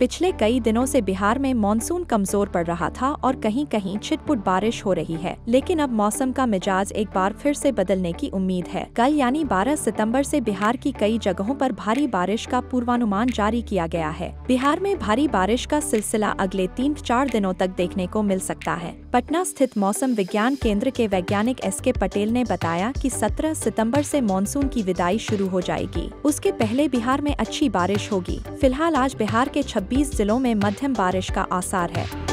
पिछले कई दिनों से बिहार में मानसून कमज़ोर पड़ रहा था और कहीं कहीं छिटपुट बारिश हो रही है, लेकिन अब मौसम का मिजाज एक बार फिर से बदलने की उम्मीद है। कल यानी 12 सितंबर से बिहार की कई जगहों पर भारी बारिश का पूर्वानुमान जारी किया गया है। बिहार में भारी बारिश का सिलसिला अगले तीन चार दिनों तक देखने को मिल सकता है। पटना स्थित मौसम विज्ञान केंद्र के वैज्ञानिक एस के पटेल ने बताया कि 17 सितंबर से मानसून की विदाई शुरू हो जाएगी। उसके पहले बिहार में अच्छी बारिश होगी। फ़िलहाल आज बिहार के 26 जिलों में मध्यम बारिश का आसार है।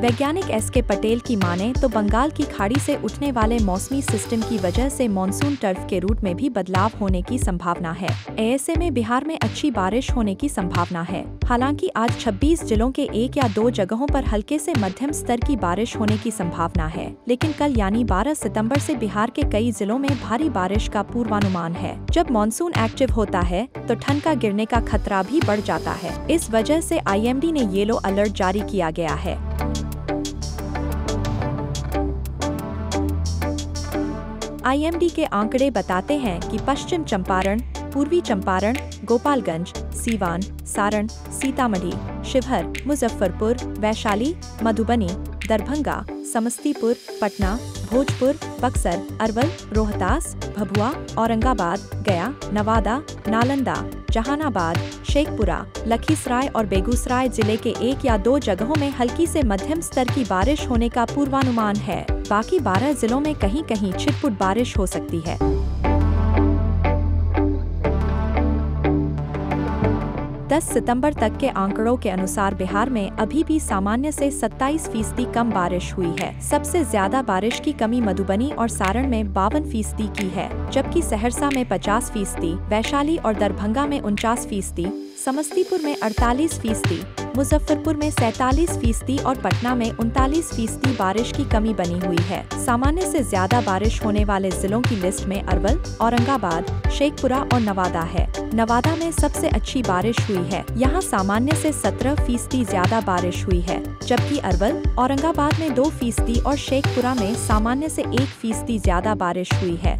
वैज्ञानिक एस के पटेल की माने तो बंगाल की खाड़ी से उठने वाले मौसमी सिस्टम की वजह से मानसून टर्फ के रूट में भी बदलाव होने की संभावना है। ऐसे में बिहार में अच्छी बारिश होने की संभावना है। हालाँकि आज 26 जिलों के एक या दो जगहों पर हल्के से मध्यम स्तर की बारिश होने की संभावना है। लेकिन कल यानी 12 सितंबर से बिहार के कई जिलों में भारी बारिश का पूर्वानुमान है। जब मानसून एक्टिव होता है तो ठंड का गिरने का खतरा भी बढ़ जाता है। इस वजह से आईएमडी ने येलो अलर्ट जारी किया गया है। आईएमडी के आंकड़े बताते हैं कि पश्चिम चंपारण, पूर्वी चंपारण, गोपालगंज, सीवान, सारण, सीतामढ़ी, शिवहर, मुजफ्फरपुर, वैशाली, मधुबनी, दरभंगा, समस्तीपुर, पटना, भोजपुर, बक्सर, अरवल, रोहतास, भभुआ, औरंगाबाद, गया, नवादा, नालंदा, जहानाबाद, शेखपुरा, लखीसराय और बेगूसराय ज़िले के एक या दो जगहों में हल्की से मध्यम स्तर की बारिश होने का पूर्वानुमान है। बाकी 12 जिलों में कहीं कहीं छिटपुट बारिश हो सकती है। 10 सितंबर तक के आंकड़ों के अनुसार बिहार में अभी भी सामान्य से 27 फ़ीसदी कम बारिश हुई है। सबसे ज़्यादा बारिश की कमी मधुबनी और सारण में बावन फ़ीसदी की है, जबकि सहरसा में 50 फ़ीसदी, वैशाली और दरभंगा में उनचास फ़ीसदी, समस्तीपुर में 48 फ़ीसदी मुजफ्फरपुर में सैतालीस फ़ीसदी और पटना में उनतालीस फ़ीसदी बारिश की कमी बनी हुई है। सामान्य से ज़्यादा बारिश होने वाले जिलों की लिस्ट में अरवल, औरंगाबाद, शेखपुरा और नवादा है। नवादा में सबसे अच्छी बारिश हुई है। यहाँ सामान्य से 17 फ़ीसदी ज़्यादा बारिश हुई है, जबकि अरवल, औरंगाबाद में दो फ़ीसदी और शेखपुरा में सामान्य से एक फ़ीसदी ज़्यादा बारिश हुई है।